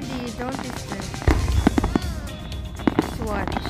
Daddy, don't disturb. Just watch.